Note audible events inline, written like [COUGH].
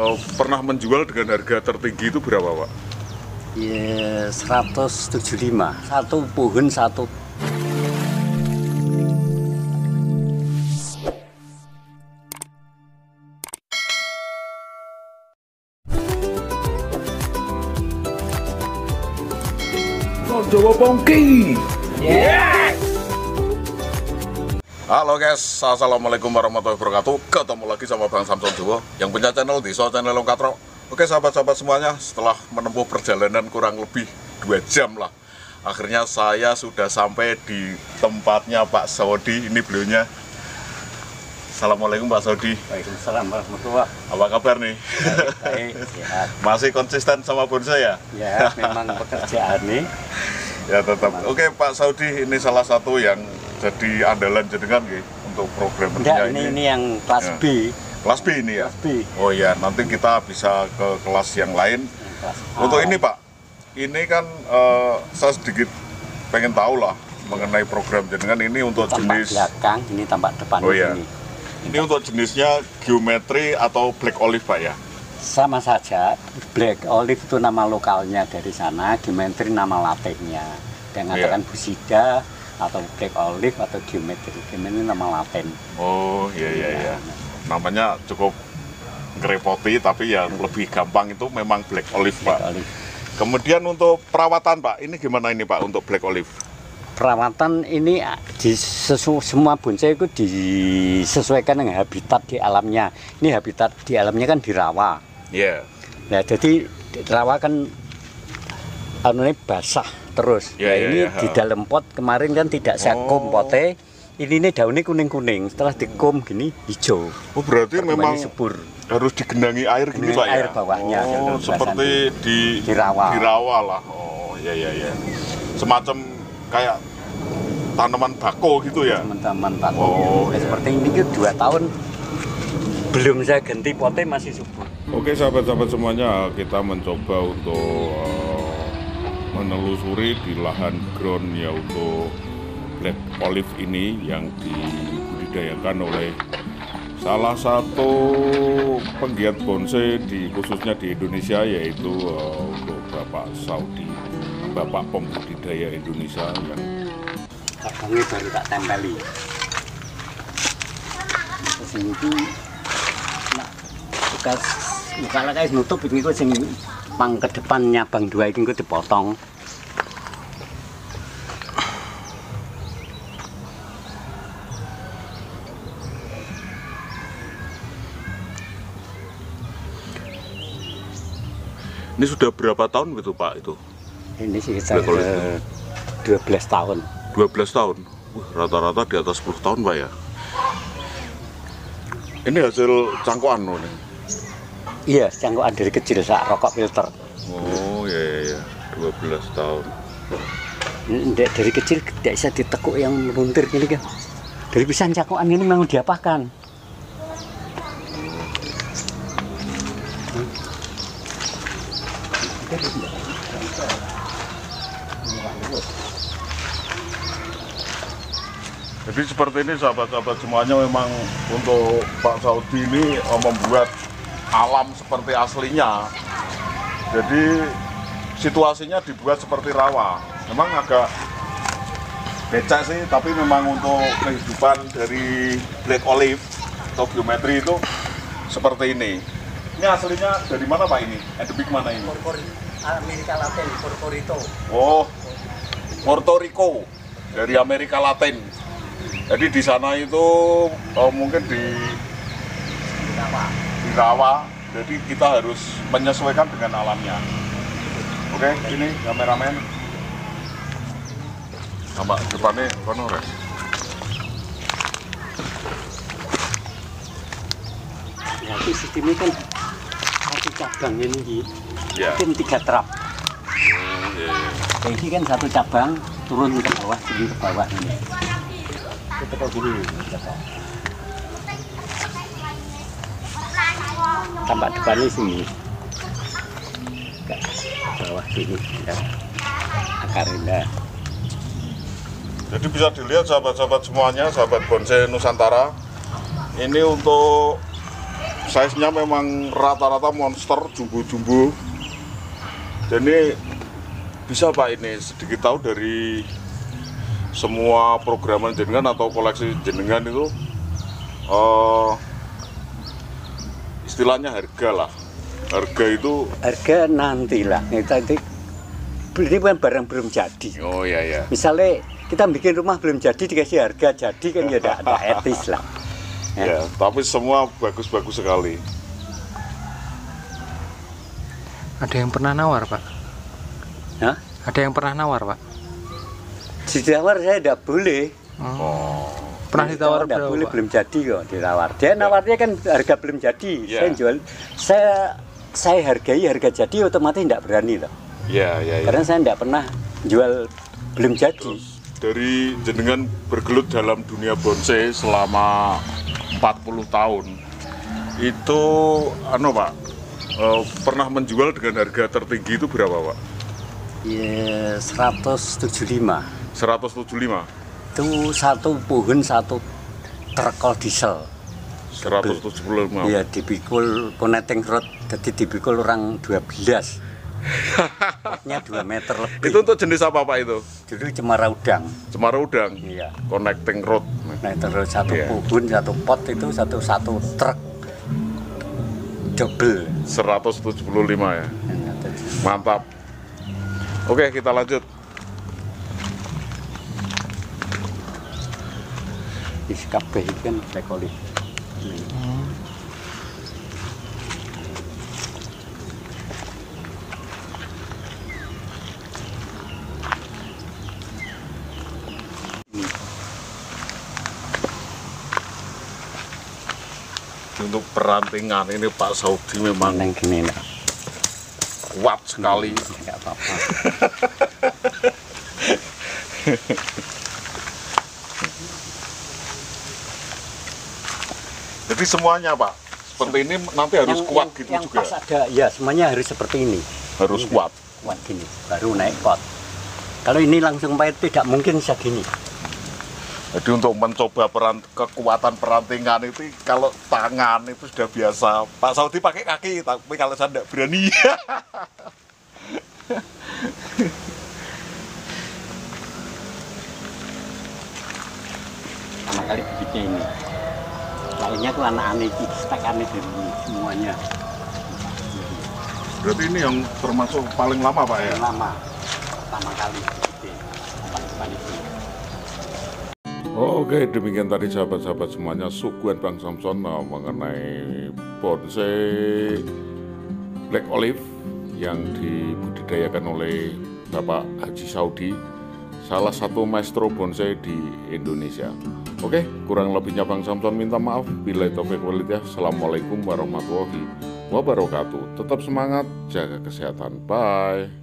Eh, pernah menjual dengan harga tertinggi itu berapa Pak? Ya 175. Satu pohon satu. Jawa Pongki. Halo guys, Assalamualaikum warahmatullahi wabarakatuh Ketemu lagi sama Bang Samson Jowo Yang punya channel di Soal Channel Katro Oke sahabat-sahabat semuanya Setelah menempuh perjalanan kurang lebih 2 jam lah Akhirnya saya sudah sampai di tempatnya Pak Saudi Ini beliaunya Assalamualaikum Pak Saudi Waalaikumsalam warahmatullahi Apa kabar nih? Baik, sehat. [LAUGHS] Masih konsisten sama bonsai ya? Ya, memang [LAUGHS] pekerjaan nih. Ya tetap. Oke Pak Saudi ini salah satu yang jadi andalan jenengan nggih untuk program Enggak, ini ini yang kelas Ya. B. Kelas B ini ya. Kelas B. Oh iya, nanti kita bisa ke kelas yang lain. Kelas A. Untuk ini Pak, ini kan eh, saya sedikit pengen tahu lah mengenai program jenengan ini untuk tampak jenis belakang, ini tampak depan Oh, iya. ini. ini untuk jenisnya geometri atau black olive Pak ya. Sama saja, Black Olive itu nama lokalnya dari sana, Geometri nama latennya. Dan Iya. mengatakan Busida atau Black Olive atau Geometri. Geometri nama laten. Oh iya iya iya. Namanya cukup ngerepoti tapi yang lebih gampang itu memang black olive Black Pak. Olive. Kemudian untuk perawatan Pak, ini gimana ini Pak untuk black olive? perawatan ini di sesu- semua bonsai itu disesuaikan dengan habitat di alamnya. Ini habitat di alamnya kan di rawa. Ya. Nah, jadi di rawa kan anu ini basah terus. Ya, Nah, ya, ini ya, di dalam pot kemarin kan tidak saya Oh. kum pote. Ini ini daunnya kuning-kuning. Setelah dikum gini hijau. Oh berarti memang subur. harus digenangi air gini Genangi Pak air ya? bawahnya, Oh seperti di Di rawa. di rawa lah. Oh iya iya iya. Semacam kayak tanaman bako gitu ya? Teman-teman Pak. Oh, Nah, iya. Seperti ini kan dua tahun belum saya ganti pote masih subur. Oke sahabat-sahabat semuanya kita mencoba untuk menelusuri di lahan ground ya untuk black olive ini yang dibudidayakan oleh salah satu penggiat bonsai di khususnya di Indonesia yaitu eh, untuk Bapak Saudi Bapak pembudidaya Indonesia yang cabangnya baru tak tempeli. Terus ini nak buka buka lagi nutup ini kok sing pang ke bang dua ini kok dipotong ini sudah berapa tahun gitu Pak itu? ini Black olive. 12 tahun 12 tahun. Rata-rata di atas 10 tahun, Pak ya. Ini hasil cangkokan loh nih. iya cangkukan dari kecil saya rokok filter Oh, iya iya iya. 12 tahun. Ini ndek dari kecil tidak bisa ditekuk yang meluntir gini kan dari pisang cangkukan ini memang diapakan Jadi seperti ini sahabat-sahabat semuanya memang untuk Pak Saudi ini eh, membuat alam seperti aslinya. Jadi situasinya dibuat seperti rawa. Memang agak becek sih, tapi memang untuk kehidupan dari black olive atau geometri itu seperti ini. Ini aslinya dari mana Pak ini? Endemik mana ini? Amerika Latin Portorito Oh, Puerto Rico dari Amerika Latin. Jadi di sana itu oh, mungkin di di rawa, jadi kita harus menyesuaikan dengan alamnya. Oke, ini kameramen. Sama depannya kono res. Ya, itu sistemnya kan satu cabang ini. Ya. Mungkin tiga trap. Iya, Kayak ini kan satu cabang turun ke bawah, turun ke bawah ini. Depannya sini. Ke bawah sini. Ya. Akar indah. Jadi bisa dilihat sahabat-sahabat semuanya, sahabat bonsai Nusantara. Ini untuk size-nya memang rata-rata monster jumbo-jumbo. Ini bisa Pak ini sedikit tahu dari semua programan jenengan atau koleksi jenengan itu eh, istilahnya harga lah. Harga itu Harga nantilah. Tadi ini kan barang belum jadi. oh ya ya. Misalnya kita bikin rumah belum jadi dikasih harga jadi kan ya tidak tidak [LAUGHS] etis lah. Ya, tapi semua bagus-bagus sekali. Ada yang pernah nawar, Pak? Hah? Ada yang pernah nawar, Pak? Di tawar saya tidak boleh. Oh. Pernah ditawar tidak boleh belum jadi kok ditawar. Dia nawarnya kan harga belum jadi. Ya. Saya jual saya saya hargai harga jadi otomatis tidak berani loh. Ya, ya, ya. Karena saya tidak pernah jual belum jadi. Dari jenengan bergelut dalam dunia bonsai selama 40 tahun. Itu anu Pak, eh, pernah menjual dengan harga tertinggi itu berapa Pak? Ya 175. 175. Itu satu pohon satu terkol diesel. 175. Iya dipikul koneting rod jadi dipikul orang 12. Potnya 2 meter lebih. Itu untuk jenis apa Pak itu? Dulu cemara udang. Cemara udang. Iya. Connecting road. Nah terus satu Iya. pohon satu pot itu satu satu truk double. 175 ya. Mantap. Oke, kita lanjut. Di kabeh iki kan lekoli. Untuk perantingan ini Pak Saudi memang Neng gini nak. kuat sekali. Enggak apa-apa. [LAUGHS] Jadi semuanya Pak, seperti ini nanti harus kuat gitu yang juga. pas ada ya semuanya harus seperti ini. Harus Ini kuat. Kuat gini baru naik pot. Kalau ini langsung pahit tidak mungkin segini. Jadi untuk mencoba peran kekuatan perantingan itu kalau tangan itu sudah biasa. Pak Saudi pakai kaki, tapi kalau saya tidak berani. Pertama kali bibitnya ini. Lainnya tuh anak aneh ini, stek aneh dari ini semuanya. Berarti ini yang termasuk paling lama Pak ya? Yang lama. Pertama kali itu. Oke, demikian tadi sahabat-sahabat semuanya suguhan Bang Samson uh, mengenai bonsai Black Olive yang dibudidayakan oleh Bapak Haji Saudi, salah satu maestro bonsai di Indonesia. Oke, kurang lebihnya Bang Samson minta maaf. Bila itu walhidayah. Assalamualaikum warahmatullahi wabarakatuh. Tetap semangat, jaga kesehatan. Bye.